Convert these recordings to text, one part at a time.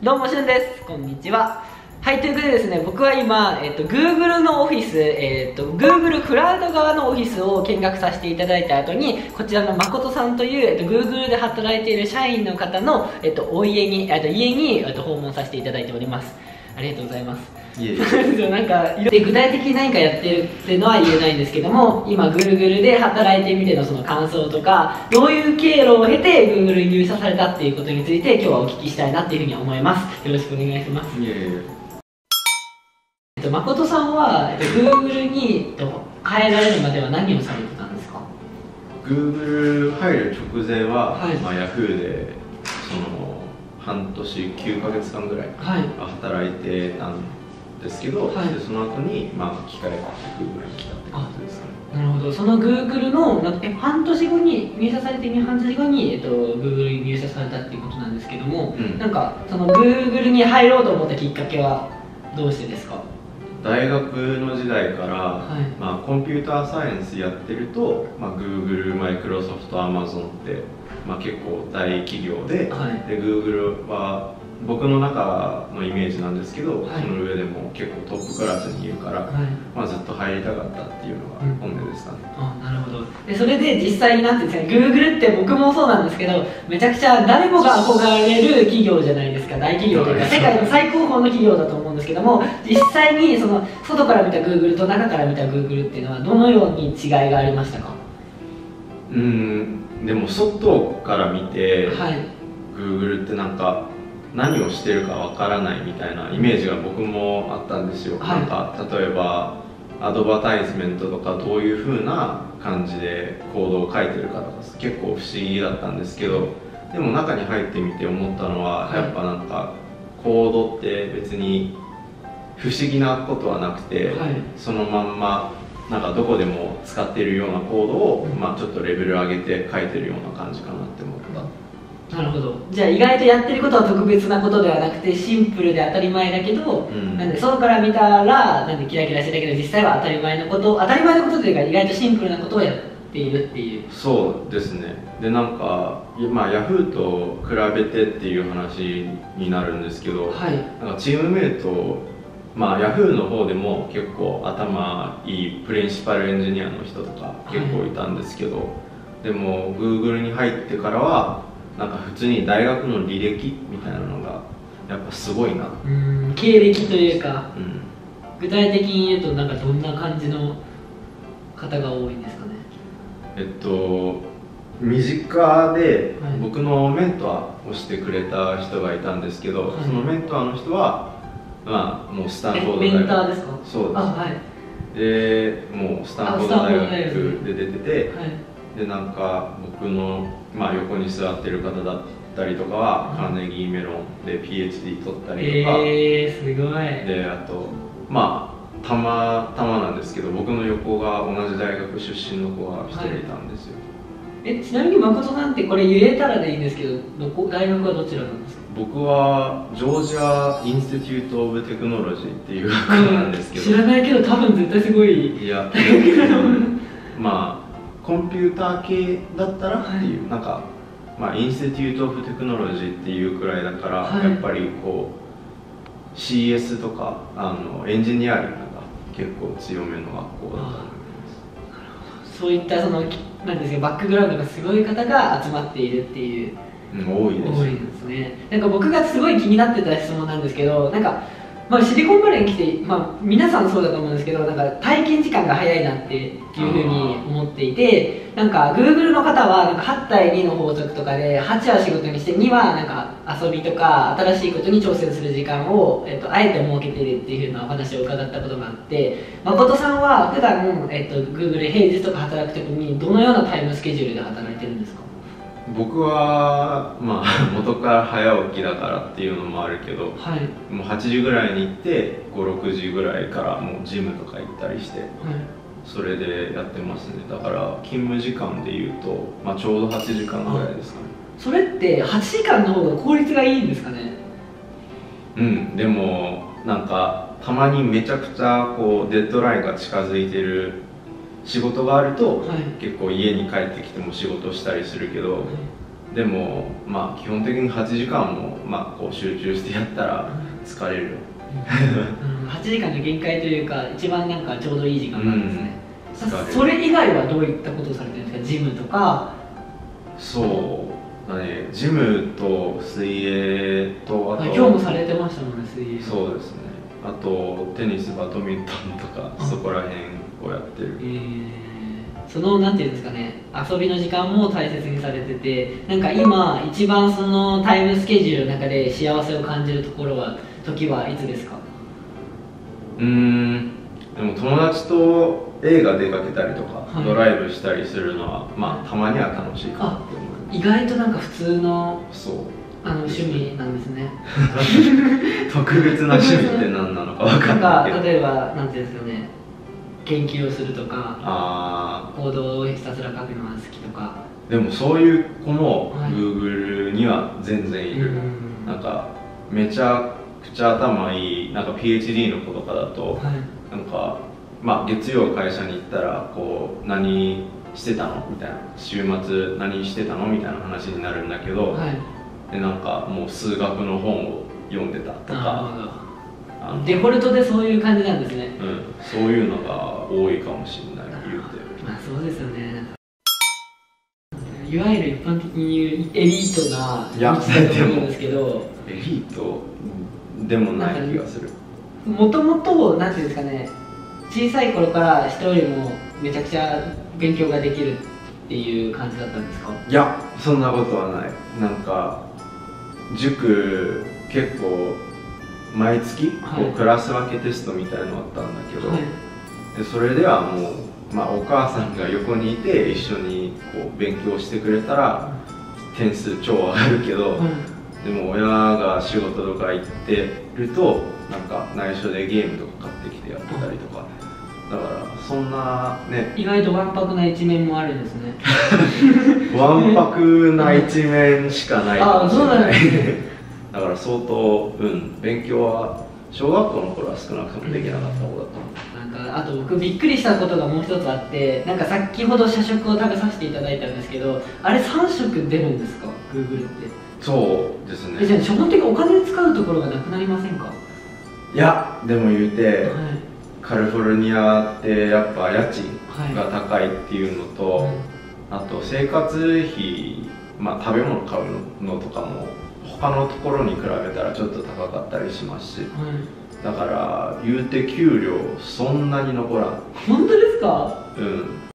どうもしゅんです。こんにちは。はいということでですね僕は今、えっと、Google のオフィス、えっと、Google クラウド側のオフィスを見学させていただいた後にこちらの誠さんという、えっと、Google で働いている社員の方の、えっと、お家に、えっと、家に、えっと、訪問させていただいております。ありがとうございます。いえいえ。なんかで具体的に何かやってるっていうのは言えないんですけども今 Google で働いてみてのその感想とかどういう経路を経て Google に入社されたっていうことについて今日はお聞きしたいなっていうふうに思います。よろしくお願いしますいえいえ。えっと、誠さんは、えっと、Google に、えっと、入られるまでは何をされてたんですか？Google 入る直前は、はい。まあ、Yahoo! でその半年9ヶ月間ぐらいはい。働いてたんですけど、はい。でその後にまあ機会があって Google に来たって感じですかね。なるほど。その Google のなんかえ半年後に入社されて半年後に、えっと、Google に入社されたっていうことなんですけども、うん。なんかその Google に入ろうと思ったきっかけはどうしてですか？大学の時代から、はい。まあ、コンピューターサイエンスやってると、まあ、Google、Microsoft、Amazon って、まあ、結構大企業で,、はい。で Google は僕の中のイメージなんですけど、はい。その上でも結構トップクラスにいるから、はい。まあ、ずっと入りたかったっていうのがうん。本音ですかね、あなるほど。でそれで実際になんてですか Google って僕もそうなんですけどめちゃくちゃ誰もが憧れる企業じゃないですか。大企業というかはい世界の最高峰の企業だと思うんですけども実際にその外から見た Google と中から見た Google っていうのはどのように違いがありましたか？うんでも外から見て、はい。Google ってなんか何をしてるかわからないみたいなイメージが僕もあったんですよ、はい。なんか例えばアドバタイズメントとかどういう風な感じでコードを書いてるかとか結構不思議だったんですけどでも中に入ってみて思ったのは、はい。やっぱなんかコードって別に不思議なことはなくて、はい。そのまんまなんかどこでも使ってるようなコードを、うんまあ、ちょっとレベル上げて書いてるような感じかなって思。なるほど。じゃあ意外とやってることは特別なことではなくてシンプルで当たり前だけど、うん。なんで外から見たらなんでキラキラしてたけど実際は当たり前のこと当たり前のことというか意外とシンプルなことをやっているっていう。そうですね。でなんか、まあ、ヤフーと比べてっていう話になるんですけど、はい。なんかチームメイトまあヤフーの方でも結構頭いいプリンシパルエンジニアの人とか結構いたんですけど、でも Google に入ってからはなんか普通に大学の履歴みたいなのがやっぱすごいな、うーん経歴というかうん、具体的に言うとなんかどんな感じの方が多いんですかね？えっと身近ではい。僕のメントアをしてくれた人がいたんですけど、はい。そのメントアの人はまあもうスタンフォードえメンター大ですか？学そうあはい。ですでもうスタンフォード大学。で出ててはいでなんか僕の、まあ、横に座ってる方だったりとかは、カーネギーメロンで PhD 取ったりとか、えー、すごい。であとまあたまたまなんですけど僕の横が同じ大学出身の子が一人いたんですよ、えちなみに誠さんってこれ言えたらでいいんですけどどこ大学はどちらなんですか？僕はジョージア・インスティテュート・オブ・テクノロジーっていう学科なんですけど、知らないけど多分絶対すごい。いや。まあコンピューター系だったらっていう、なんか、まあ、インスティテュート・オブ・テクノロジーっていうくらいだから、はい。やっぱりこう CS とかあのエンジニアリングが結構強めの学校だと思います。そういったそのきなんですかバックグラウンドがすごい方が集まっているっていう。うん多いです多いですね。なんか僕がすごい気になってた質問なんですけどなんか、まあ、シリコンバレーに来て、まあ、皆さんそうだと思うんですけどなんか体験時間が早いなっていうふうに思っていてなんか Google の方はなんか8対2の法則とかで8は仕事にして2はなんか遊びとか新しいことに挑戦する時間を、えっと、あえて設けているっていうふうなお話を伺ったことがあって誠さんは普段、えっと、Google で平日とか働くときにどのようなタイムスケジュールで働いてるんですか？僕はまあ 元から早起きだからっていうのもあるけどはい。もう8時ぐらいに行って56時ぐらいからもうジムとか行ったりしてはい。それでやってますね。だから勤務時間でいうと、まあ、ちょうど8時間ぐらいですかね。それって8時間の方が効率がいいんですかね？うんでもなんかたまにめちゃくちゃこうデッドラインが近づいてる仕事があると、はい。結構家に帰ってきても仕事したりするけど、でもまあ基本的に8時間も、まあ、こう集中してやったら疲れる。うん。8時間の限界というか一番なんかちょうどいい時間なんですね、疲れる。それ以外はどういったことをされてるんですか？ジムとか？そうだね。ジムと水泳とあとあ今日もされてましたもんね水泳。そうですね。あとテニスバドミントンとかあ。そこら辺をやってえるー。そのなんていうんですかね遊びの時間も大切にされててなんか今一番そのタイムスケジュールの中で幸せを感じるところは時はいつですか？うーん。でも友達と映画出かけたりとか、はい。ドライブしたりするのはまあたまには楽しいかなって思いま意外となんか普通のすそう。あの趣味なんですね。特別な趣味って何なのか分かなんんないけど。か例えばなんていうんですかね研究をするとかあ行動をひたすら書くのが好きとか。ーでもそういう子もはい。Google には全然いる、うんなんかめちゃくちゃ頭いいなんか PhD の子とかだとはい。なんかまあ月曜会社に行ったらこう何してたの？みたいな。週末何してたの？みたいな話になるんだけど、はい。でなんかもう数学の本を読んでたとかデフォルトでそういう感じなんですね。うん、そういうのが多いかもしれない言うて。まあそうですよね。いわゆる一般的に言うエリートな道だと思うんですけどエリートでもない気がする。もともとなんていうんですかね小さい頃から人よりもめちゃくちゃ勉強ができるっていう感じだったんですか？いやそんなことはない。なんか塾結構毎月こう、はい。クラス分けテストみたいのあったんだけど、はい。でそれではもう、まあ、お母さんが横にいて一緒にこう勉強してくれたら点数超上がるけど、はい。でも親が仕事とか行ってるとなんか内緒でゲームとか買ってきてやってたりとか。だからそんなね意外とわんぱくな一面もあるんですね。わんぱくな一面しかないかもしれあそうないだから相当うん勉強は小学校の頃は少なくともできなかった方だとなんかあと僕びっくりしたことがもう一つあってなんか先ほど社食を食べさせていただいたんですけどあれ3食出るんですか？Google って。そうですえじゃあね基本的にお金使うところがなくなりませんか？いやでも言うてはい。カリフォルニアってやっぱ家賃はいが高いっていうのと、はい。あと生活費、まあ、食べ物買うのとかも他のところに比べたらちょっと高かったりしますし。はい。だから言うて給料そんなに残らん。本当ですか？うん。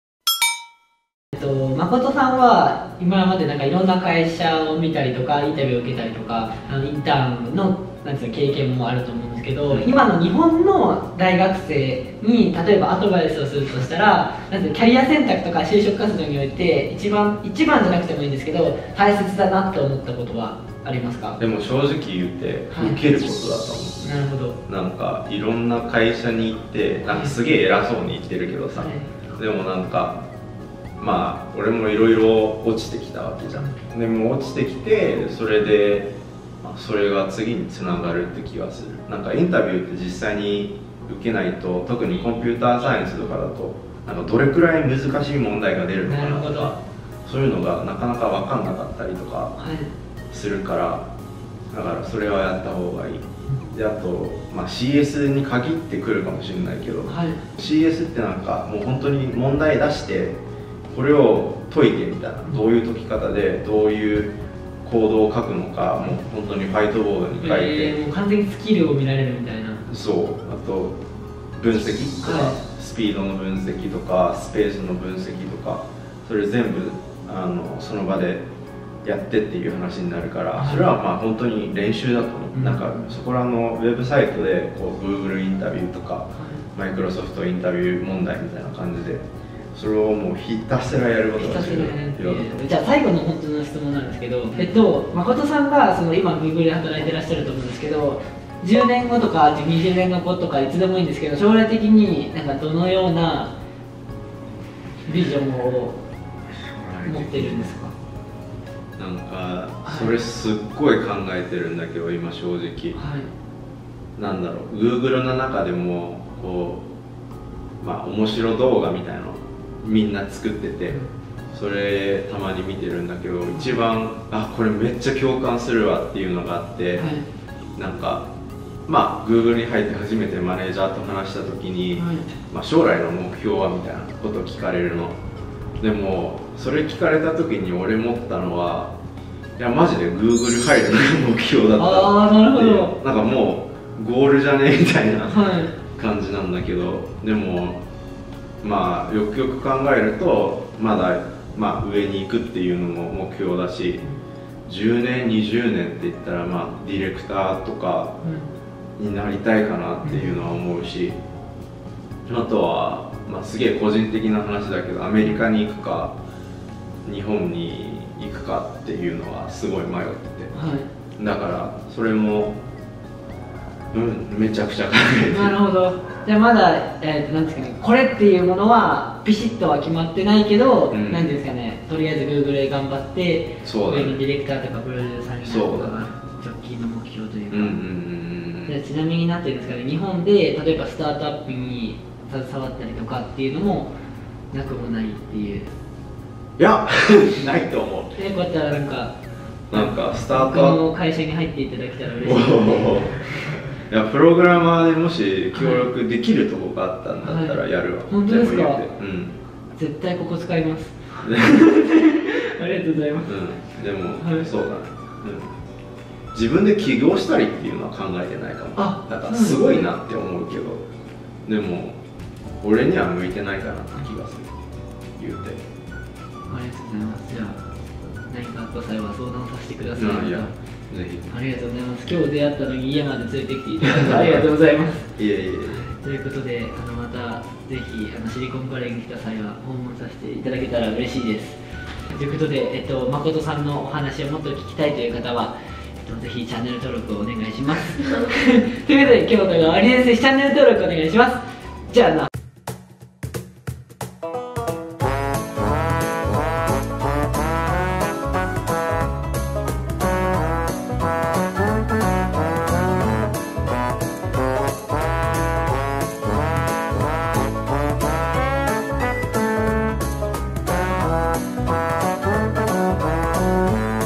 えっと、誠さんは今までなんかいろんな会社を見たりとかインタビューを受けたりとかあのインターンのなんていうの経験もあると思うんですけど、うん。今の日本の大学生に例えばアドバイスをするとしたらなんキャリア選択とか就職活動において一番一番じゃなくてもいいんですけど大切だなって思ったことは？ありますか？でも正直言ってはい。受けることだと思う、なるほど、なんかいろんな会社に行ってなんかすげえ偉そうに言ってるけどさ、はい。でもなんかまあ俺もいろいろ落ちてきたわけじゃん。でも落ちてきてそれで、まあ、それが次につながるって気がする。なんかインタビューって実際に受けないと特にコンピューターサイエンスとかだとなんかどれくらい難しい問題が出るのかなとかそういうのがなかなか分かんなかったりとか。はいするからだからそれはやった方がいい。であと、まあ、CS に限ってくるかもしれないけど、はい。CS ってなんかもう本当に問題出してこれを解いてみたいなどういう解き方でどういうコードを書くのかもう本当にファイトボードに書いて、えーもう完全にスキルを見られるみたいな。そう。あと分析とか、はい。スピードの分析とかスペースの分析とかそれ全部あのその場でやってっていう話になるから、はいそれはまあ本当に練習だと。思う、うん。なんかそこらのウェブサイトでこう Google インタビューとかマイクロソフトインタビュー問題みたいな感じでそれをもうひたすらやることが重要じゃあ最後の本当の質問なんですけど、えっと、誠さんがその今 Google で働いてらっしゃると思うんですけど10年後とか20年後とかいつでもいいんですけど将来的になんかどのようなビジョンを持ってるんですか？なんかはい。それすっごい考えてるんだけど今正直。はい。なんだろう。Google の中でもこうまあ面白動画みたいのみんな作っててそれたまに見てるんだけど一番あこれめっちゃ共感するわっていうのがあって、はい。なんかまあ Google に入って初めてマネージャーと話した時に、はい。まあ、将来の目標はみたいなことを聞かれるのでもそれ聞かれた時に俺思ったのはいやマジで Google 入るのが目標だった。ああなるほど。でなんかもうゴールじゃね？えみたいなはい。感じなんだけどでもまあよくよく考えるとまだ、まあ、上に行くっていうのも目標だし10年20年って言ったらまあディレクターとかになりたいかなっていうのは思うしあとは、まあ、すげえ個人的な話だけどアメリカに行くか日本に行くかっていうのはすごい迷ってて。はいだからそれもうんめちゃくちゃ考えてなるほど。じゃあまだ、えーとなんですかねこれっていうものはピシッとは決まってないけど、うん。なんですかねとりあえず Google で頑張ってそうだね。上にディレクターとかプロデューサーになるそうだね。のが直近の目標というか、うんうんうんじゃあちなみになってるんですかね日本で例えばスタートアップに携わったりとかっていうのもなくもないっていう。いや ないと思う。やったらなんかうなんかスター僕トの会社に入っていただけたら嬉おしい。ー いやプログラマーでもし協力できるとこがあったんだったらやるわ、はい本当ですか？うん。絶対ここ使います。で ありがとうございます。うん、でも、はい。そうだね、うん、自分で起業したりっていうのは考えてないかも。あだからすごいなって思うけど。でも俺には向いてないかなって気がする言うて。ありがとうございます。じゃあ何かあった際は相談させてください。まあいやぜありがとうございます。今日出会ったのに家まで連れてきていただいてありがとうございます。ひいえいえいということであのまたぜひあのシリコンバレーに来た際は訪問させていただけたら嬉しいです。ということで、えっと、誠さんのお話をもっと聞きたいという方は、えっと、ぜひチャンネル登録をお願いします。ということで今日の動画は終わりです。チャンネル登録お願いします。じゃあな